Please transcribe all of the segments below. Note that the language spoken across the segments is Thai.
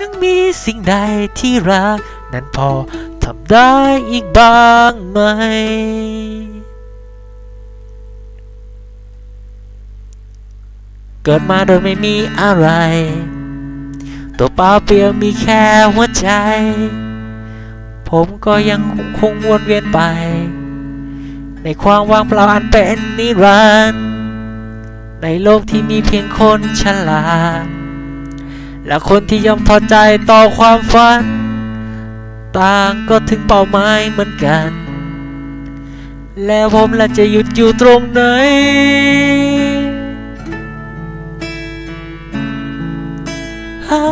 ยังมีสิ่งใดที่รัก นั้นพอทำได้อีกบ้างไหม เกิดมาโดยไม่มีอะไร ตัวเปล่าเปลี่ยวมีแค่หัวใจ ผมก็ยังคงวนเวียนไป ในความว่างเปล่าอันเป็นนิรันดร์ในโลกที่มีเพียงคนฉลาด และคนที่ยอมพอใจต่อความฝัน ต่างก็ถึงเป้าหมายเหมือนกัน แล้วผมล่ะจะหยุดอยู่ตรงไหนฮ่า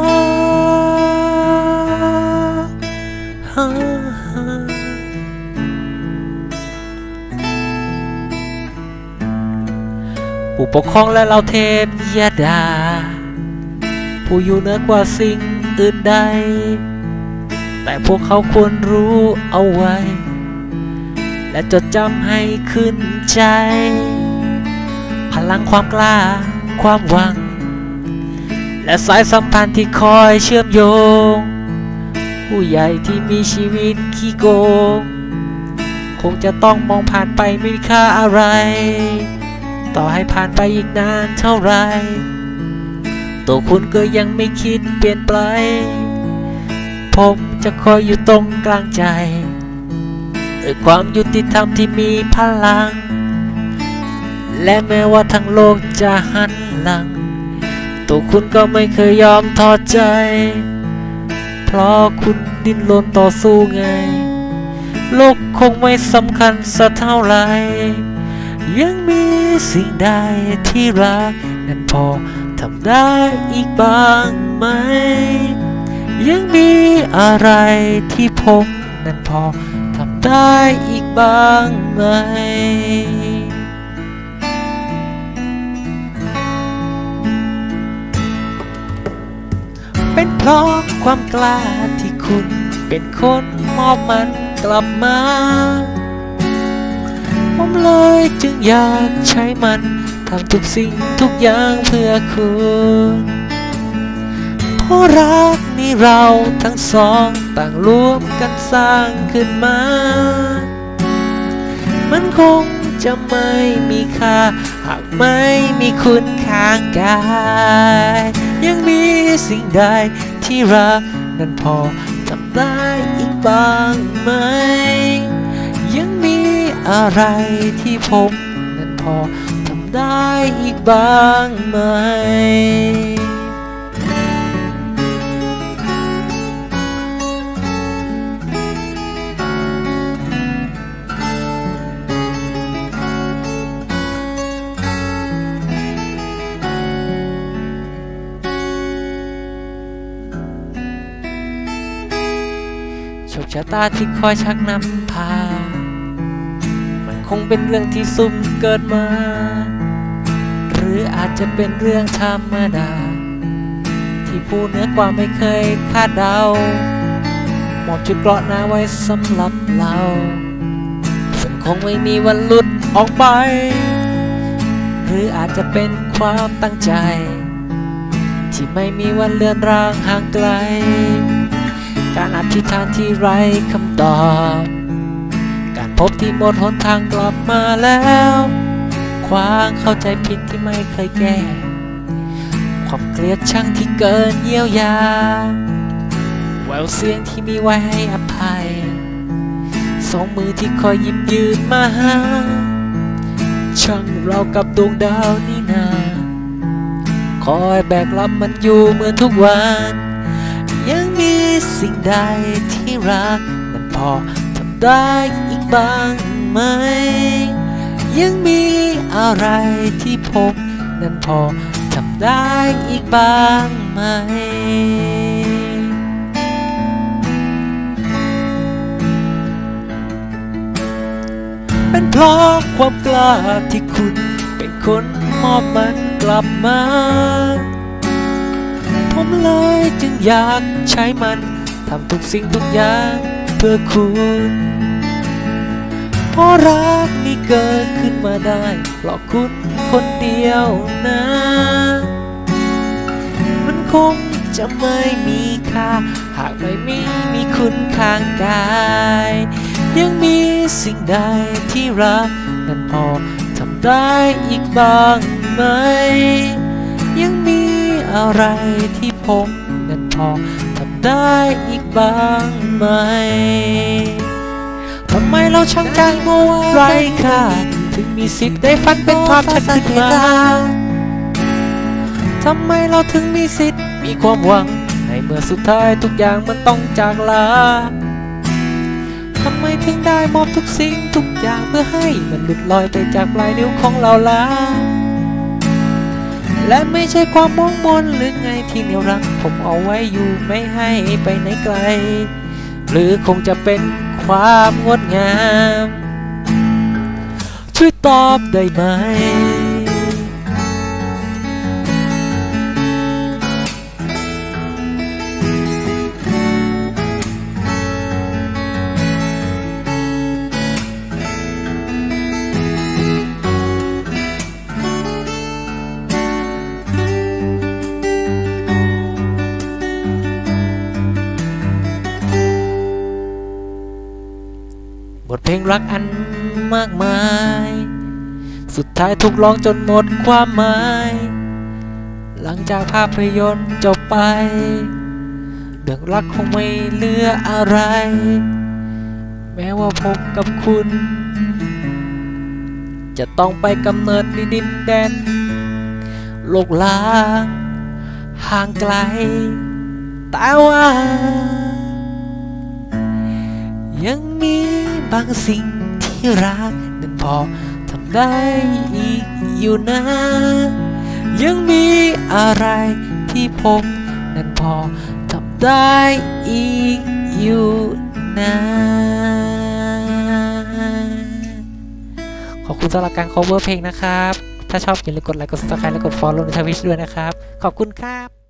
ฮ่าฮ่าผู้ปกครองและเราเทพยดา ผู้อยู่เหนือกว่าสิ่งอื่นใด แต่พวกเขาควรรู้เอาไว้ และจดจำให้ขึ้นใจ พลังความกล้าความหวัง และสายสัมพันธ์ที่คอยเชื่อมโยง ผู้ใหญ่ที่มีชีวิตขี้โกง คงจะต้องมองผ่านไปไม่มีค่าอะไร ต่อให้ผ่านไปอีกนานเท่าไร ตัวคุณก็ยังไม่คิดเปลี่ยนไป ผมจะคอยอยู่ตรงกลางใจด้วยความยุติธรรมที่มีพลัง และแม้ว่าทั้งโลกจะหันหลัง ตัวคุณก็ไม่เคยยอมทอดใจ เพราะคุณดิ้นรนต่อสู้ไง โลกคงไม่สำคัญสักเท่าไหร่ยังมีสิ่งใดที่รักนั้นพอ ทำได้อีกบ้างไหม ยังมีอะไรที่ผมนั้นพอทำได้อีกบ้างไหมเป็นเพราะความกล้าที่คุณเป็นคนมอบมันกลับมา ผมเลยจึงอยากใช้มัน ทำทุกสิ่งทุกอย่างเพื่อคุณเพราะรักนี้เราทั้งสองต่างร่วมกันสร้างขึ้นมา มันคงจะไม่มีค่า หากไม่มีคุณข้างกาย ยังมีสิ่งใดที่รักนั้นพอทำได้อีกบ้างไหม ยังมีอะไรที่ผมนั้นพอ ได้อีกบ้างไหม โชคชะตาที่คอยชักนำพา มันคงเป็นเรื่องที่สุ่มเกิดมาหรืออา จจะเป็นเรื่องธรรมดา ที่ผู้เหนือกว่าไม่เคยคาดเดา หมอบชุดเกราะหน้าไว้สำหรับเราซึ่งคงไม่มีวันหลุดออกไป หรืออาจจะเป็นความตั้งใจ ที่ไม่มีวันเลือนรางห่างไกล การอธิษฐานที่ไร้คำตอบ การพบที่หมดหนทางกลับมาแล้ว ความเข้าใจผิดที่ไม่เคยแก้ ความเกลียดชังที่เกินเยียวยา แววเสียงที่มีไว้ให้อภัย สองมือที่คอยหยิบยืนมาหาช่างเรากับดวงดาวนี่นา คอยแบกรับมันอยู่เหมือนทุกวัน ยังมีสิ่งใดที่รัก มันพอทำได้อีกบ้างไหม ยังมีอะไรที่ผมนั้นพอทำได้อีกบ้างไหม เป็นเพราะความกล้าที่คุณเป็นคนมอบมันกลับมา ผมเลยจึงอยากใช้มันทำทุกสิ่งทุกอย่างเพื่อคุณ เพราะรักนี้เกิดขึ้นมาได้ เพราะคุณคนเดียวนะ มันคงจะไม่มีค่า หากไม่มีมีคุณข้างกาย ยังมีสิ่งใดที่รักนั้นพอทำได้อีกบ้างไหม ยังมีอะไรที่ผมนั้นพอทำได้อีกบ้างไหม ทำไมเราช่างจังมัวไรค่าถึงมีสิทธิ์ได้ฝันเป็นความฉันขึ้นมาทำไมเราถึงมีสิทธิ์มีความหวัง ในเมื่อสุดท้ายทุกอย่างมันต้องจากลาทำไมถึงได้มอบทุกสิ่งทุกอย่างเพื่อให้มันหลุดลอยไปจากปลายนิ้วของเราลาและไม่ใช่ความมองมนหรือไงที่เหนียวรังผมเอาไว้อยู่ไม่ให้ไปไหนไกล หรือคงจะเป็นความงดงาม ช่วยตอบได้ไหม บทเพลงรักอันมากมาย สุดท้ายถูกร้องจนหมดความหมาย หลังจากภาพยนตร์จบไป เรื่องรักคงไม่เหลืออะไร แม้ว่าผมกับคุณ จะต้องไปกำเนิดในดินแดนโลกล้างห่างไกล แต่ว่า ยังมี บางสิ่งที่รักนั้นพอทำได้อีกอยู่นะ ยังมีอะไรที่ผมนั้นพอทำได้อีกอยู่นะ ขอบคุณสำหรับการ cover เพลงนะครับ ถ้าชอบอย่าลืมกดไลค์ กด subscribe และกด follow ในทวิชด้วยนะครับ ขอบคุณครับ